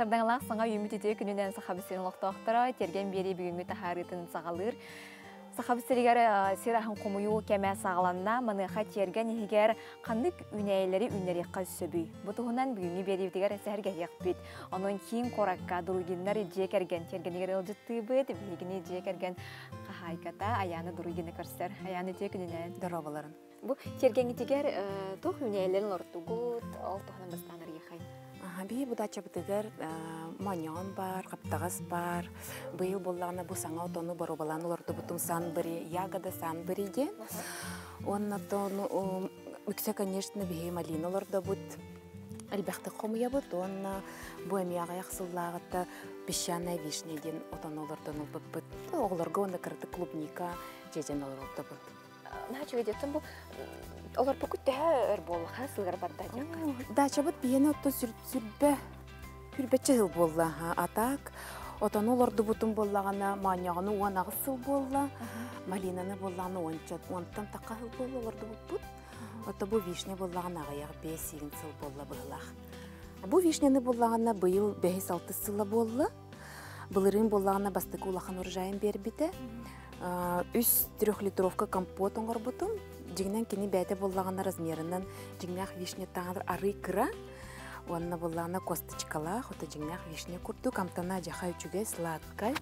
Сардаңалақ саңа үйміт үтіе күнінен сақабысырын лоқтоқтыра, терген бері бүгінгі тахарытын сағалыр. Сақабысырыгар сирахын қомую кәмә сағаланна, маныға терген егер қандық үнәйлері үнәриққа сөбүй. Бұтығынан бүгінгі бері бітігер сәрге яқпет. Оның кейін жекерген ылжытты бұд, бігіне жекерген қахайката аяны көрсер. Аяны те күнінен. Дорабаларын. Бу тергенги тигер тух үнәйлерин ортугут, ол тухынан бастаныр ехай. Аха, би бу дача битигер маньон бар, каптагас бар. Быйыл боллана бу саңа отону баробалан олорду бутум сан бири, ягада сан бири ген. Онна тону үксе, конечно, бихи малина олорду бут. Әлбәхте комуя бут, онна бу эмияга яхсыллагыта песчаная вишня ден отону олордон бут бут. Оглорго онда кырды клубника бут. Начо идеттен бу олар бүкіт тәһә өр бол, хасылгар барда жаққа. Дача бут биене отто сүрбе сүрбече хыл болла. Атак отону олорду бутун боллагана маньягыны уанагы сыл болла. Малинаны болланы онча онтан такка хыл болла олорду бут. Ото бу вишня боллагана аяк бес сигин сыл болла быйлах. Бу вишняны боллагана быйыл бехис алты сыла болла. Былырын боллагана бастык улахан уржайын бербите. Үс трехлитровка компот оңғыр бұтым. Жигнен кені бәйті боллағына размерынан жигнях вишня таңыр ары кыра. Онна боллағына косточкала, хота жигнях вишня курду, камтана жаха үчүге сладкай.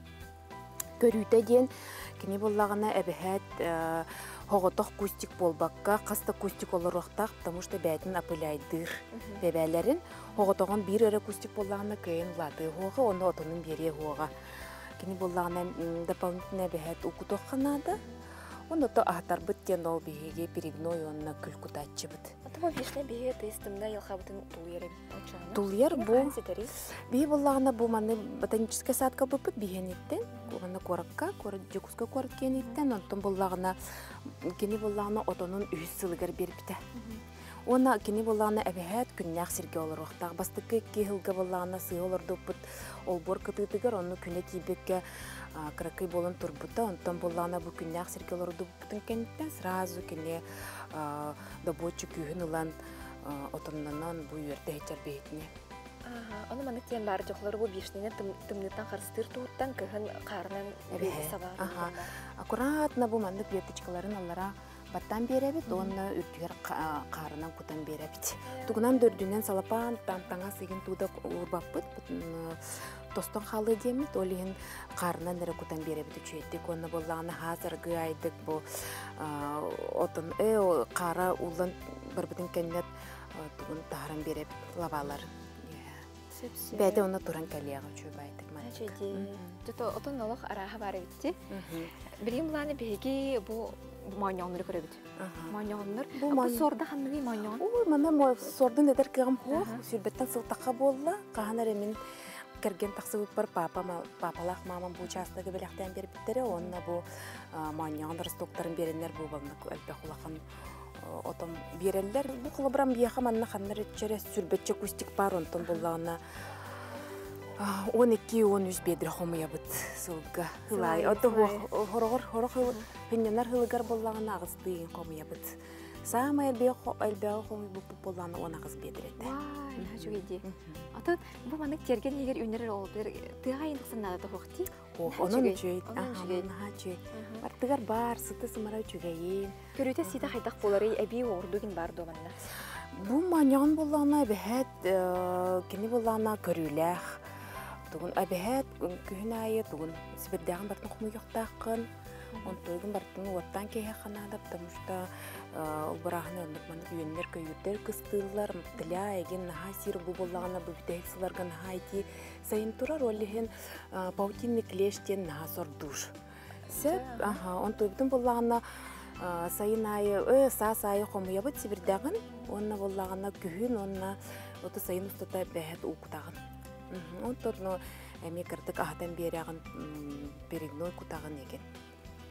Көрүйті ден кені боллағына әбіхәт хоғотоқ кустик болбаққа, қаста кустик олыруқтақ, потому что бәйтін апыляйдыр бәбәлерін. Хоғотоғын бір әрі кустик боллағына көйін лады хоғы, оны отының бере хоға. Кини буллагана дополнительно бэхэт. Он ото ахтар быт тен ол биһиге перегной онна күл кутачыбыт. Ата бу вишне бие тестимда ялхабытын тулыйры. Тульер бу би буллагана бу маны ботаническая садка быпыт биһениттен. Кугана коракка, кора жукуска корак кениттен, онтон буллагана кини буллагана отонун үс сылыгар бербите. Она кини буллагана әбәһәт күннәк сирге олар вақтақ. Бастықы ки хылга буллагана сый олар допыт олбор кытытыгар, күнә тибекке кракый болын турбута, онтон буллагана бу күннәк сирге олар допытын кенттен сразу кини добочу күйін улан отоннанан бу юрде хечер бейтіне. Оны маны тен бар жоқлары бу бишнене тымнытан қарыстыр туыттан кыһын қарынан сабар. Аккуратно бу манны клеточкаларын аллара баттан беребит, онна үртүгер қарынан кутан беребит. Тугунан дөрдүнен салапан тантаңа сигин туда урбаппыт, тостон халы демит, олиһин қарынан эре кутан беребит үчөйттик, онна боллағына хазыр гайдык бу отын э қара улан барбытын кеннет тугун тааран беребит лаваларын. Бәді оны туран кәлияға чөбайдык. Чөйді. Жото отын олық араға бары бітті. Білген бұланы беги бу маньонлар көрөбүт. Маньонлар. Бу сорда ханныгы маньон. Ой, мана мо сордун эдер кыгам хох, сүрбеттен сылтакка болла. Каханар эмин керген таксы бар папа, папалах мамам бу участогы белектен берип биттере, онна бу маньонлар стоктарын беренлер бу балны әлбә хулахан отом береллер. Бу кулабрам бияха манна ханнар чере сүрбетче кустик бар онтон боллагана 12-13 бедре хомуя бит сылга хылай. Ото хорогор хорог хиннер хылгар боллагана агысты хомуя бит. Сама элбе элбе хомуй бу бедрете. Вай, хажуиди. Ата бу манык терген егер үнер ол бер тыга индиксен нада хохти. Ох, onun үчөйт. Аха, хачы. Бартыгар бар, сыты сымара үчөгейин. Көрөтө сита хайдак болары эби ордугин бар доманна. Бу маньян боллана кини. Тугун тугун бартын хумуйоқтааққын. Онтойгун бартын уаттан кейе ханада, потому что убарахны ындык мандык үйөннер көйүрдер кыстыылар, тыля эгин наха сир бу боллагана бу битэхсыларга наха айти сайын турар олихин паутинный клештен наха сордуш. Сеп, аха, онтойбутун боллагана сайын айы, э, са сайы хомуябыт сибирдэгэн, онна боллагана күһүн, онна оты сайын устата бэхэт укутагын. Онторно эми кырдык ахтан берягын перегной кутагын экен.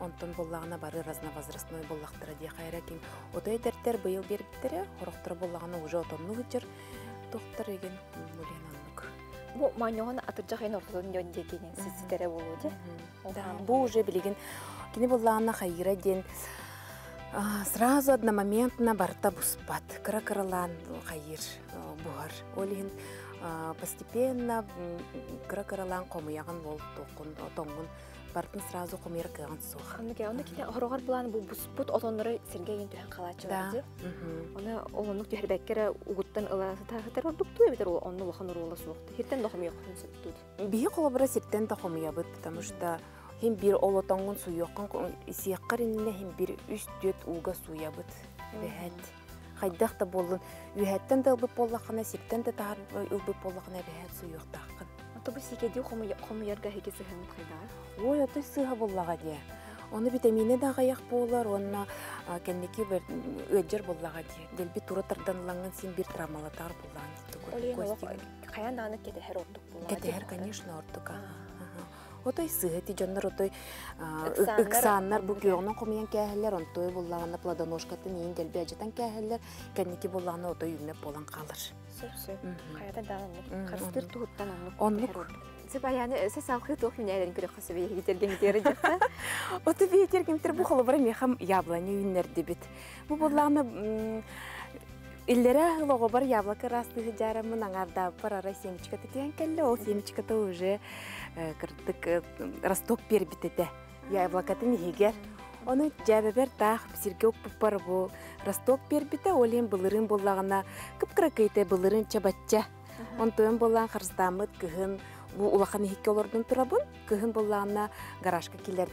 онтон боллагана бары разновозрастной боллактыра дия хайра ким отой дерттер быйыл бериптере хорохтора боллагана уже отонну гычыр тохтар еген мулен аннук Бу маньон атыржа хайын ортодон ден декенен сиситере болу же. Да, бу уже билигин. Кини боллагана хайра ден сразу одномоментно барта буспат. Кыра кыралан хайыр бугар олин постепенно кыра кыралан комуяган бол токун тоңгун бартын сразу комуяр кыган сух Онны ке, онны ките хорогар план бу Сергейин калачылар да же. мгм. Оны олонук түһәрбәккәре угуттан ыла тахтар ордук туй битер ол онны лохан урула суукты. Хиттен лохам yok сүттүт. бии колобура ситтен тохомуябыт потому что хим бир олотоңгун суйоккон сияккар инне хим бир үс төт уга суябыт хайдах боллакына бэһэт суйоктааккын Автобус сикеди хому хому ярга хеге сыһын хайда. ой отой сыыха боллага дие оны витамины да гаяк болар онна кенники бир ыджыр боллага дие делби тура тарданланган син бир травмалатар боллаган Олен дитти каян даны кете хер ордук була. кетер конечно ордука Отой сыһы ти дьоннор отой ыксааннар бу ордук. күйөгнөн комуян кээһэллер онтой буллагана плодоножкатын иин делби ажытан кээһэллер кенники буллагана отой үмеп болан калыр. Сөп сөп. Мгм. Каяда даны. Мгм, Карстыр оннук. туһуттан оннук. Оннук. Сеп аяны се салхы тух юнәлен күрә хасыбы гитерген гитери жакта. Оты ветер кемтер бу холобара мехам яблоня юннер дебит. Бу буллагана Иллере лого бар яблоко парара семечка тетен келле ол семечката уже э, э, росток бербитете яблокатын егер Оны тах сирге бар бу. Росток бербите олен былырын боллагана кыпкыракыйте былырын чабатча. Онтуен боллан харстамыт кыһын бу улахан хикке олордун турабын кыһын боллагана гаражка килер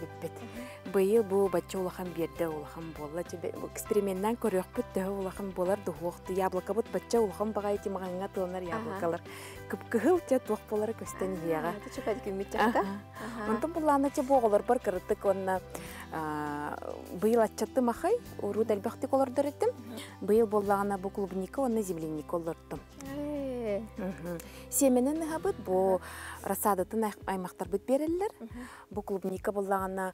быйыл бу бачча улахан берде улахан болла тебе эксперименттен көрөкпүт тө улахан болар духуохту яблоко бут бачча улахан багайти маганга тыланар яблокалар. Кыпкыһыл те туох болары көстен жакта. Онтон буллана че боголор бар кырытык онна быйыл атчатты махай уру колор дөрөттүм. Быйыл боллагана бу клубника онна земляника олорттум. Семенен хабыт бу рассадатын аймактар бит береллер. Бу клубника боллагана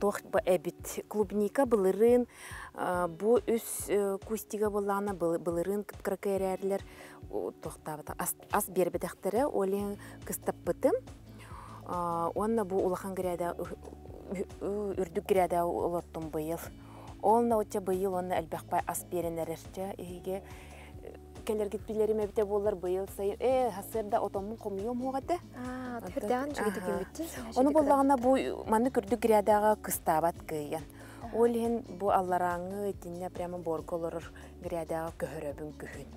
тох эбит клубника былырын бу үс кустига боллагана былырын кыпкыракерерлер тохтабыта ас бербедехтере олен кыстаппытым. Онна бу улахан гряда үрдүк гряда олоттум быйыл. Олна отча быйыл онна элбахпай ас беренерерче иге келер гитпилери мебите болар быйыл сайын э хасырда отомун комуйом хугата. Аа, тэрдэн чигит күмит. Оны боллагана бу маны күрдүк грядага кыстабат кыйян. Ол хен бу аллараңы тинне прямо борголор грядага көһөрөбүн күһүн.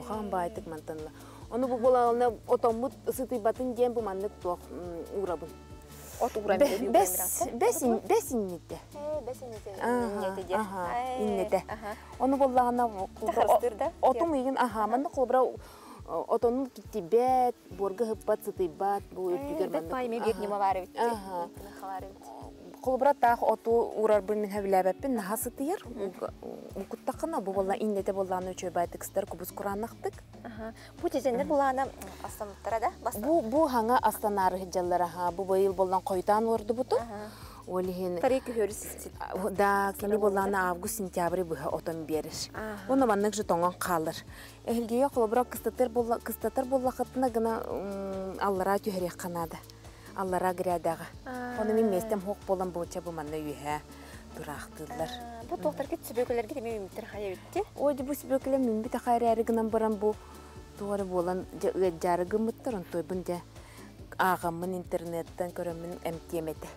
Ухан байтык мантанла. Оны бу боллагана отомут ысыты батын дем бу маннык тох урабын. От урам Бес бес бес иннете. Бес иннете. Иннете. Оны боллагана отум иген аха манны колбра отонун киттибет борга хыппат сытыйбат бу колбра таах оту урар бир мен хавилабаппин наха сытыйар укуттакына бу болла иннете болланы өчөй байтыкстар кубус кураннактык Ага. Бу тезендер булана астамыттара да баста. бу бу хаңа астанары хыджаллар аха бу быйыл боллан койтан орду буту Ага. олихин Тарик көрүс. да кени болланы август сентябрь быха отон бериш Ага. Оны маннык же тоңон калыр. Эхилгеге колобра кыстатыр болла кыстатыр болла хатына гына аллара түһәрек канада. Аллара грядага. Оны мен местем хок болан болча бу манна үйе турактылар. Бу тоқтар кет сүбөкөлөргө деме мимиттер хая битти. Ой сибекеле мен бит хайрары гынан барам бу туары болан жары гымыттыр он той бунде агамын интернеттен көрөмүн эмтемете.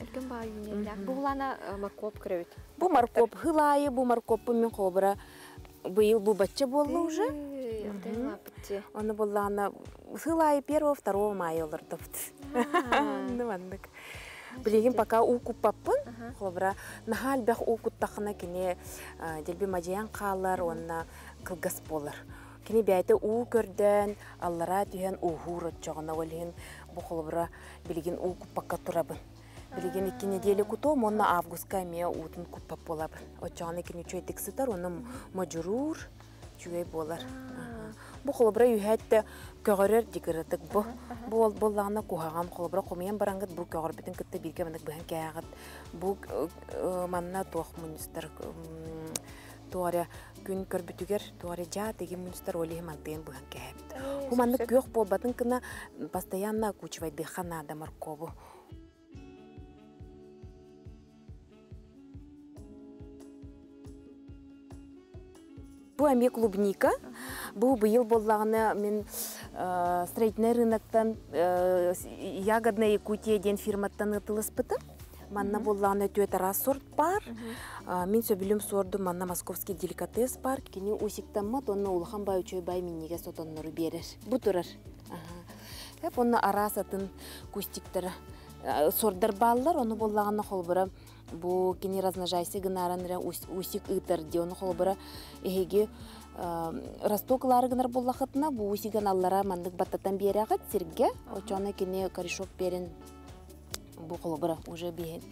Үлкен баа юнелер. Бу булана моркоп кірөбіт. Бу моркоп хылайы, бу моркопу мен колбра быйыл бу бачча болду уже. Оны боллана хылайы 1-2 мая олырды. Ну мандык. Билеген пока у куппаппын, колбра нахал бах у куттахына кине делби мажаян калар, онна кылгас болар. Кини бәйте у көрден, аллара түйен ухур отчоғына олеген бу колбра билеген у куппакка турабын. Билеген икки неделе кутом, онна августка ме утын куппап болабын. Отчоғына кини чөйтік сытар, оны мажурур чүгей болар. Бу холобра үйәтте көгөрөр дигирдик бу. Бу ол боллағына кухаган холобра комиян барангыт бу көгөр битин кытты бирге мындык быһын кәгат. Бу э, манна туох мунистер туаре күн көрбүтүгер туаре жа деген мунистер олиһи мантыйын быһын кәһәбит. Бу маннык күйөх болбатын кына постоянно кучвай дыхана да моркову. Бу әме клубника. Бу быйыл боллагына мен э, строительный рыноктан э, с- ягодная Якутия ден фирматтан ытылыспытым. Манна боллагына төт раз сорт бар. А, Мин сөбүлүм сорду манна московский деликатес бар. Кини усиктаммат онна улахан бай үчөй бай минниге сотоннору берер. Бу турар. Ага. Хеп онна арасатын кустиктер э, сордар баллар, оны боллагына холбара бу кини размножайся гынараныра усик ытар ди оны холбара эһиги растоклары гынар боллахытына бу усиган аллара мандык баттатан берагат сирге очона кини корешок берен бу холбара уже бehen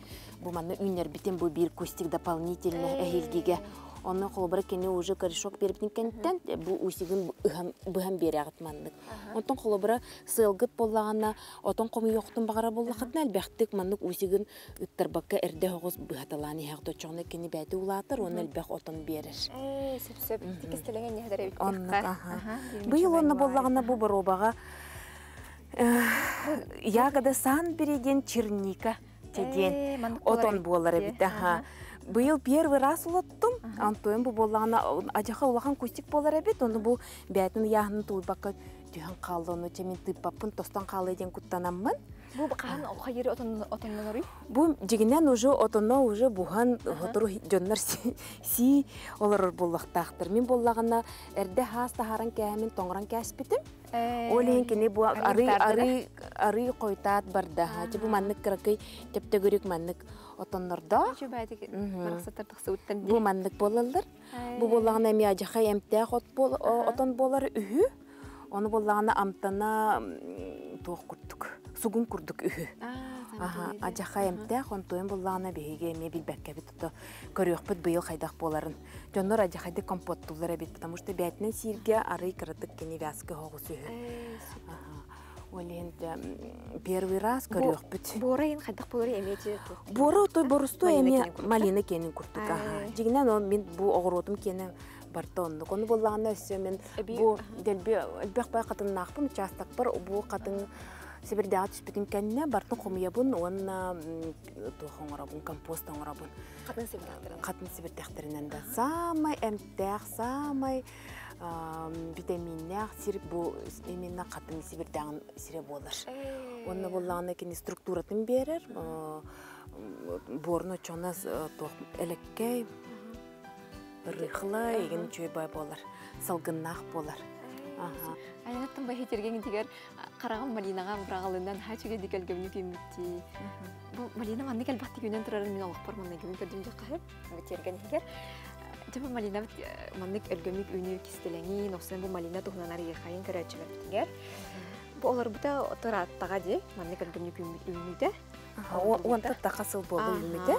бу манна үнер битен бу бир кустик дополнительно эхилгиге оны холбара кини уже корешок бериптин кенттен бу усигин быхан берагат мандык онтон холбара сылгыт боллагана отон коmu yoktun багара боллахатна элбехтик мандык усигин ыттарбакка эрде хогус быхаталани хагто чоны кини бәти улатыр отон берер Быйыл май боллагана бу боробага ягода сан береген черника теген болар отон аха. Быйыл первый раз улаттым, антоен бу боллагана ажаха улахан кустик болар эбит, оны бу бәтин яһын туйбакка түйөн калды, оны чемин тыппаппын, тостан калы ден куттанаммын. Бу каан хайыр отон отоннон орый. Бу жигинен уже отоно уже бухан хотуру жоннар си- олар боллактактыр. Мин боллагана эрде хас тахаран кәмин тоңран кәспитим. Олен кини бу ары Аңгыртарды ары ары койтат барда. Бу маннык кракай тептегүрүк маннык отоннорда. Бу маннык болалар. Бу боллагана эми ажаха о- отон болар үһү. Оны боллагана амтана м, туох курдук. Сугун курдук үһү. Аха, ажаха эмтех онтойын боллагана беге эме билбекке бит ото быйыл хайдах боларын. Жоннор ажахайды компоттулар бит, потому что бәтнен сирге ары кырдык кени вяска хогус үһү. Олен первый раз көрөкпүт. Борайын хайдах болар эмети. Боро той борусто Малина эме кенен курдук, малина кенин. Ай. Жигинен он мен бу огоротум кенен бартонну. Кону боллагана өссө мен бу делби элбек бай катын нахпын участок бар бу катын Сибирдәгә түспитин кәнне бартын комыябын, онна тухоңрабын, компост оңрабын. Катын себелдерин. Катын сибирдәхтеринен дә самай эмтәх, самай ам, витаминнәх сир бу именно катын сибирдәгән сире булыр. Онна буллаган кини структуратын берер. э, Борно чонас тох элеккәй рыхлы еген чөй бай болар. Салгыннах болар. Бай тигер караган малинага дикел кемитти. Бу малина манны кел бахти күнен турарын мен алып барман көрдүм. Бетерген тигер. Жаба малина бит маннык өлгөмүк үнү кистелени, ноксан бу малина тухнанар тигер. Бу олар бута отораттага ди, маннык. Аха, о- Онта тақасыл болу илмиде.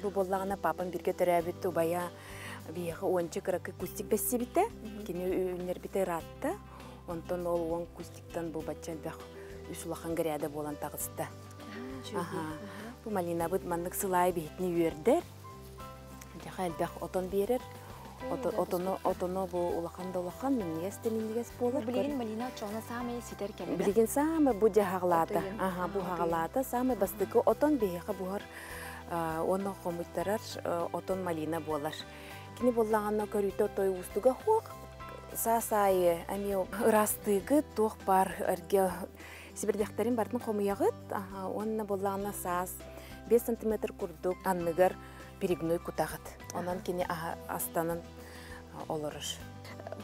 Бу папам бирге төрәбит убая бияха ончы кыракы кустик бессибите. Кини үнер бите ратта. Онтон ол он кустиктан бу баччан бях үсулахан гряда болан тагыста. Аха. Бу малина бит маннык сылай үйердер. Элбях отон берер. Ото- Отоно отоно бу улахан да улахан миннигес те миннигес болар. Билген малина чона самый ситер келе. Билген самы бу. Отойын. Ага, бу Ага, хагалата самы бастыкы отон бейха бугар оны хомуттарар отон малина болар. Кини боллаганна көрүтө той устуга хуак сасайы ами ырастыгы тох бар эрге сибирдяхтарин бартын хомуягыт. Ага, онна боллаганна сас 5 сантиметр курдук анныгар перегной кутагыт. Онан аха, астанын а, олорыр.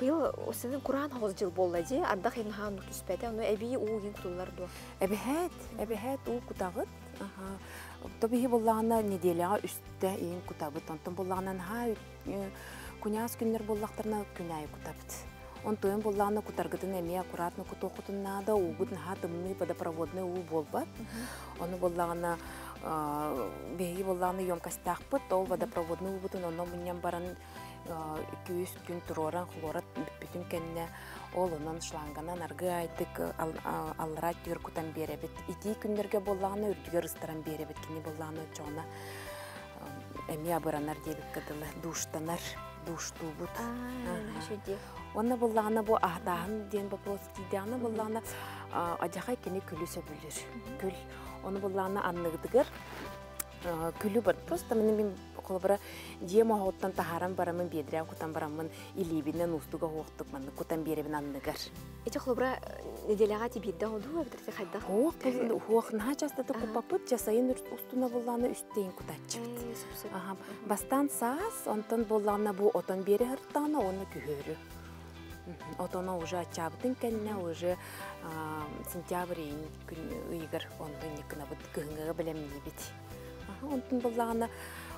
Быйыл осының Куран хоз жыл болла ди, ардах ин хан түспәтә, но әби угин кутулар ду. Эбихет, эбихет у кутагыт. Ага. Тобихи боллагана неделяга үстә иң кутабыт. Онтон боллаганан ха э, күняс күннер боллактарына күнәй кутабыт. Онтон боллагана кутаргытын эме аккуратно кутокутунна да угут ха тымны водопроводный у болбат. Оны боллагана беги боллагана ёмкастахпыт, ол водопроводный убутун онно муньян баран 200 күн туроран хлорат бүтүн кенне. Ол онон шланганан аргы айдык аллара түгөр кутан беребит ити күннерге боллагана үрдүгөр ыстаран беребит кини боллагана чоона. Эми абыранар дебит кыдылы душтанар душтуубут онна боллагана бу аhtаһын диэн вопрос кийдеана боллагана ажахай кини күлү сөбүлүр күл. Оны боллагана анныгдыгыр күлү бар просто мен мен колбара диема хоттан тахаран барамын бедря кутан барамын илибинен устуга хоқтук маны кутан беребин анныгар Эти хлобра неделяга ти бидда оду бирте хайда. хоох хоох наха частата купапыт жасайын устуна болланы үстейин кутачы Ага, бастан саас, онтон боллана бу отон бери хыртана, оны Отона уже ачабытын кенне, уже сентябрь күн ыйгар, онтон никына бут кыһыңыга билемни бит. Ага, онтон боллагана,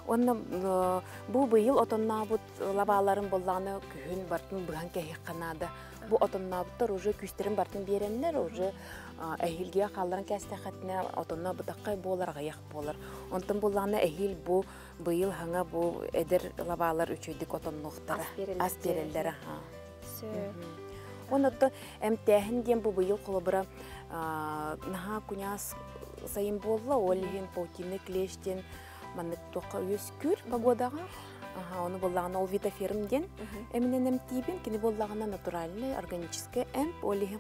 онна э, бу быйыл отоннабыт лабаларын боллагана күһүн бартын быган кеһи канада. Бу отоннабыттар уже күстерин бартын береннер, уже әһилге халларын кәстәхәтне отонна бутаккай болар, гаяк болар. Онтон боллагана әһил бу быйыл хаңа бу эдер лабалар үчөйдүк отоннуктара. Ас берелер. Ас берелдер, аха. Сө. Онотто эмтәһин дем бу быйыл колобра наха куняс сайын болла, олихин потины клештен маннык тоқа өскүр погодага. Ага, оны боллаган ол витаферм ден. Эминен эмтибин кини боллагана натуральный, органический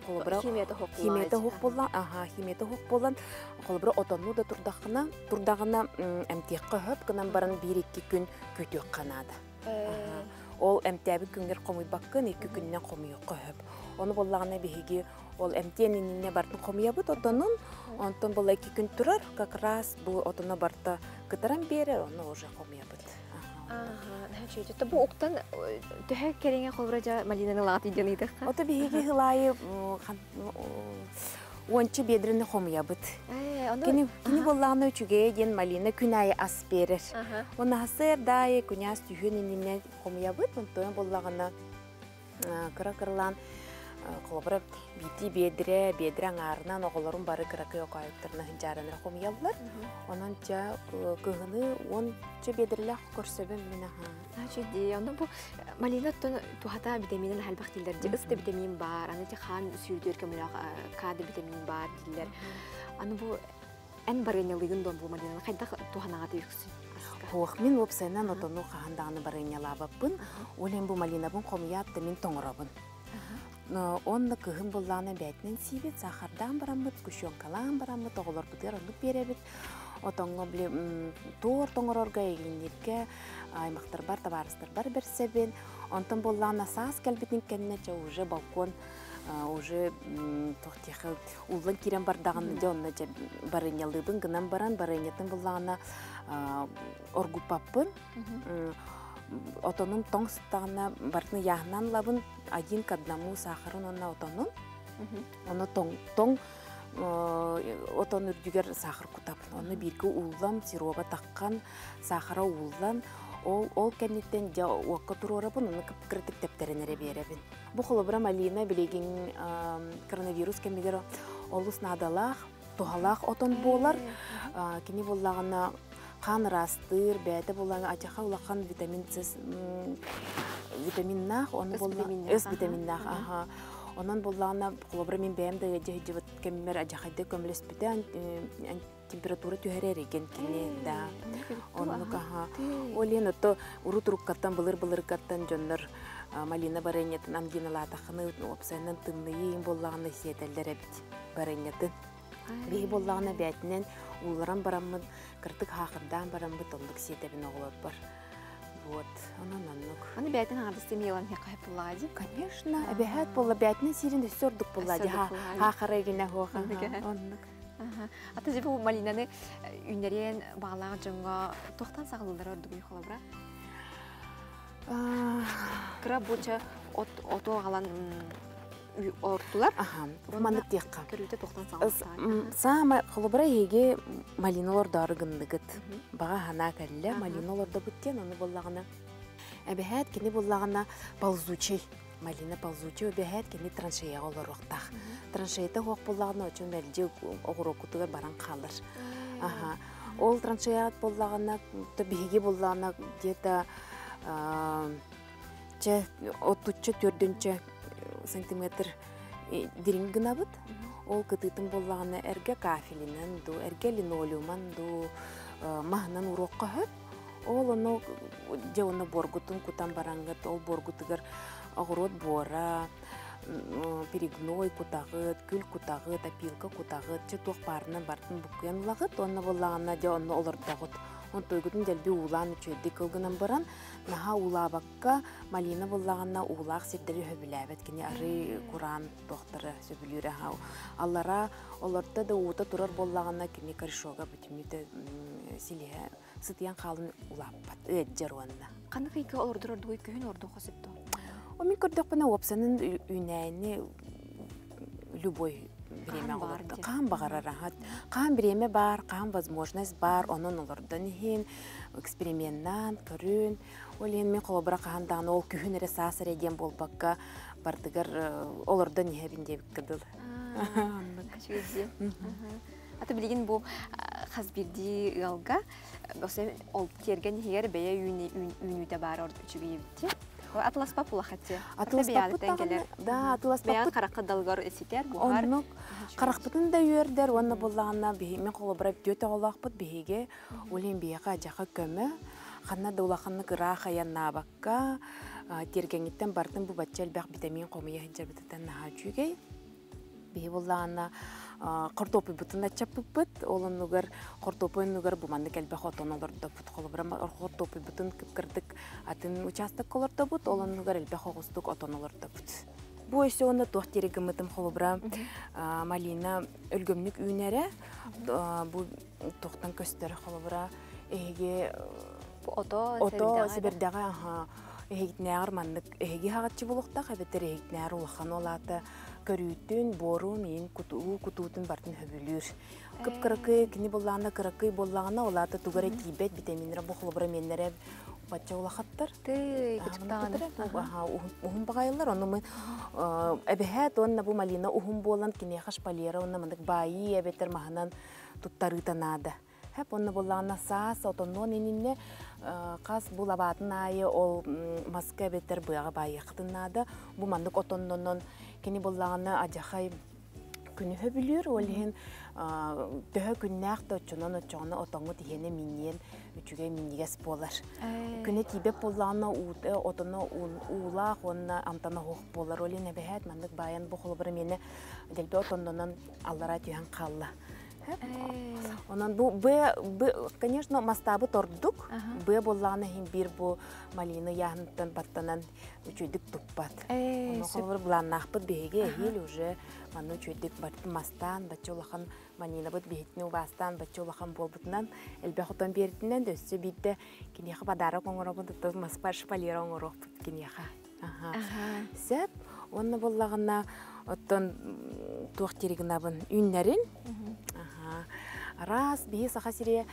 колобра Химията хок. химията хук болан, ага, химията хук болан, колбра отонну да турдахына, турдагына эмтиекка хөп, кынан баран бир икки күн көтөк канада. Ол эмтәби күнгер комуй баккын, икки күннен комуйукка хөп. Оны боллагына биһиги ол эмтенинне бартын комуябыт отонун, онтон бола икки күн турар, как раз бу отона барта кытаран берер, оны уже комуябыт. Ага. Та бу октан төһә кереңе хлобра жа Малинаны лагат иден иде. Ота биһиги хылайы ончы бедрине комуябыт. Э, аны Кини кини боллагына үчүге ден малина күнайы ас берер. Ага. Оны хасыр дайы күняс түйін инне комуябыт, онтон боллагына кыра колобра бити бедре, бедре аңарынан оголорун бары кыракы окайыктарына хинжарыныр комуябылар. Онан жа кыгыны он чы бедрлях көрсөбөн мен аха. Нәчәйдә. Аны бу Малина тон тухата витаминын хәлбәк диләр. Җыгыс витамин бар, аны те хан сүйдер кемлә К витамин бар диләр. Аны бу ән барынялыгын дон бу Малина хайда туханага тиксин. Хуах мен опсайнан отону хахандаганы барыйнялабаппын. Олен бу малинабын комуятты мен тоңоробын. Онны кыһын булланы бәтнен сибет, сахардан барамбыт, кушонкалан барамбыт, оголор бутер ондук беребит. Отоңго биле тор тоңорорга игиндирге аймактар бар, табарыстар бар берсебен. Онтон булланы саас келбитин кеннече уже балкон уже тохтеха уллан кирен бардаган жонна же барынялыбын гынан баран барынятын булланы оргупаппын. Отонун тоң сыттағына бартны яһынан лабын один к одному сахарын онна отонун. Оны тоң тоң отон үрдүгер сахар кутапын. Оны бирге уллам сироба таккан сахара уллан ол ол кеннеттен жа уакка турорабын, оны кыртык тептеренере беребин. Бу холобра малина билеген коронавирус кемигер олус надалах, тухалах отон болар. Кини боллагана қан растыр, бәді болған ачақа улақан витамин С витамин нах, оны С болла витамин С витамин нах, аха. Онан боллагана колобра мен бәймді жеһи жыбыт кеммер ажахайды көмлес бите температура түһәрәр екен кини да. Онны аха. Олен ото уру туруккаттан былыр былыр каттан жоннор малина баренятын ангиналаа тахыны опсайнан тымныйын боллаганы сиетелдер бит баренятын. Бей боллагына бәтінен уларан бараммын, кыртык хақырдан бараммын, тондық сетебін оғылар бар. Вот, онан аннук. Аны бәйтен аңадысты мелан хекай пулади. Конечно, әбәхәт болла бәтінен сирінде сөрдік боллади, Сөрдік боллади. хақыры гіне хоға. Оннук, ә. Оннук. Ата жебу Малинаны үнерен бағлағы жонға тоқтан сағылылар ордугуй холабра. Кыра буча ото алан ортулар. Мандык текка. Сағылылар. м, Сама холобра еге малиналар дары гындыгыт. Бага хана кәлле, Ага. малиналар да бүттен, оны боллагана. Әбәхәт кені боллагана ползучий. Малина ползучий, әбәхәт кені траншея олар оқтақ. Траншеяда хоқ боллагана өчен бәлже оғыр окутугар баран қалыр. Ага. Ол траншеят боллагана, то биһиги боллагана где-то че отучча төрдүнчө сантиметр дирин гынабыт. Ол кытытын боллагана эрге кафелинен ду эрге линолеуман ду маһынан урокка хөп ол оно же оны боргутун кутан барангыт. Ол боргутугар огород бора перегной кутагыт күл кутагыт опилка кутагыт че туох парынан бартын букуян улагыт онна боллагана же онно олордагыт он тойгутун делби уулаан үчүэдди кылгынан баран наха уулаабакка малина боллаганна уулаах сирдери хөбүлээбет кини ары куран туохтары сөбүлүүрэ аллара олорта да уута турар боллаганна кини корешога бүтүмүтэ силиэ сытыян хаалын улааппат ыэджер уанна Қаны кайка олордор ордугой күйін ордун хосыпто. Оми көрдөкпүнө опсанын үнәйни любой время Каан бар олорда. ден. Каан багарар аха. Каан время бар, каан возможность бар, онун олордан хин эксперименттан көрүн. Ол ен мен колобура каандан ол күхүн эре саасыр эден болбакка бардыгар э, олордан нехебин деп кыдыл. Хачуэдди. Аты билигин бу хазбирди ылга осы ол терген хигер бар орду үчүгө ебитти. Атлас папула хатте. Бәяғыттан келер. Да, атылас Бәян каракка далгар эситер бухар. Оннук карахпытын да үйөрдер, онна боллаганна бихи мен колобура дөтө олақпыт бихиге, олен бияка жака көмө, ханна да улаханны кыра хаянна бакка, тергеңиттен бартын бу баччал бак витамин комыя хинчер битен наха чүгей. Бихи боллаганна картопы бутын ачаппыт, олоннугар картопы нугар буманны келбе хотон олорда бут. Колобура картопы бутын кыпкырдык атын участок колорда бут, олоннугар элбе хогустук отон олорда бут. Бу өсө оны холобура а, малина өлгөмнүк үйнере бу туохтан көстөрө холобура эге ото ото сибирдага аха эгитнеагар маннык эги хагатчы булукта хабетер эгитнеагар улахан олата көрүүтүн бору мин кутуу кутуутун бартын хөбүлүр кыпкыракы кини боллагана кыракы боллагана олата тугара тибет витаминра бу холобура меннере бача улахаттар. Ты. Ухум багайлар, оны мы эбэхät онна бу малина ухум болан кине хаш палера онна мындык баи эбетер маханан туттары танада. Хеп онна боллана саас отоннон ининне кас бу лабатын айы ол маска эбетер буяга баи кытынада. Бу мандык отоннонон кини боллагана ажахай күнү хөбүлүр ол хин төһө күннәк та очонон очоны отоңу тиһене минниен үчүгө миннигес болар. Күнэ тибеп боллаана уут отоно уулаах онна амтана хох болар олин эбэхэт мандык баян бу холбары мени делбе отондонон аллара түйен қалла. Онан бу б б конечно мастабы тордук. Б боллаана хин бир бу малина яхынтан баттанан үчүдүк туппат. Оны холбар буланнахпыт беге хил уже ману үчүдүк барты мастан бачулахан манина бут бехитни убастан бачулахан болбутунан элбе хотон беритинен дөссө бидде кинеха бадара коңоробут то маспаш палера оңорох кинеха. Ага. Сеп онны боллагына оттон туох теригнабын үннәрин. Ага. Раз бии саха сире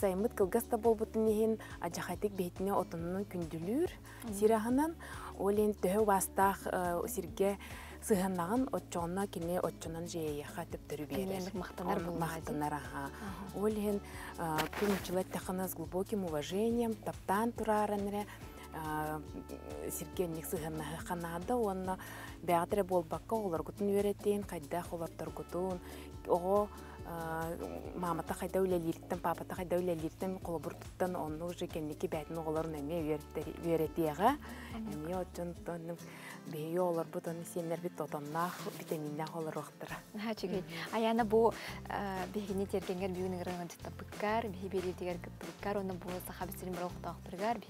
саймыт кылгаста болбутун нехин ажахатик бейтине отонун күндүлүр. Сираханан олен төһө вастах сирге сыһаннагын отчоонна кини отчонон жейяха төптөрү. Кенемик мактанар Мактанар, ага. Олен күнчилет тахана с глубоким уважением, таптан турарынре, сиргенник сыһанна ханада, онна бәгатре болбакка олар гутун үйреттен, кайда олар торгутун, ого мамата хайда үлелирттен, папата хайда үлелирттен, колобуртуттан онну уже кенники бәтін оғыларын әме үйретияға. Әме отчон бейі олар бұтын сенер бит отоннақ, витаминнақ олар оқтыра. Хачыгей. Аяна бу бигини тергенгер белитигер кыппыккар, оны бір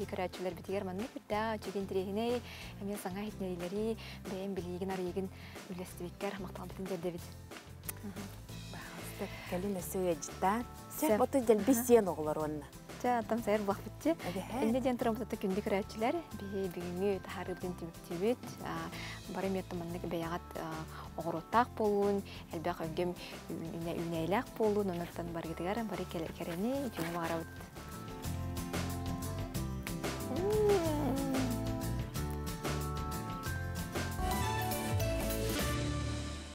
карачулар битигер манны битта, чеген тирегине, эмен саңа кәлін Сәп. оты бесен оғылар онна. Жа атам сайыр бұлақ бітте. Әлде ден тұрам бұтты күндік рәтчілер, бей бүгінгі тахары бұдын тіміктебет, бары меттім аннық бәяғат оғыроттақ болуын, әлбәқ өгем үйнәйләқ болуын, оныттан баргетігер, бары.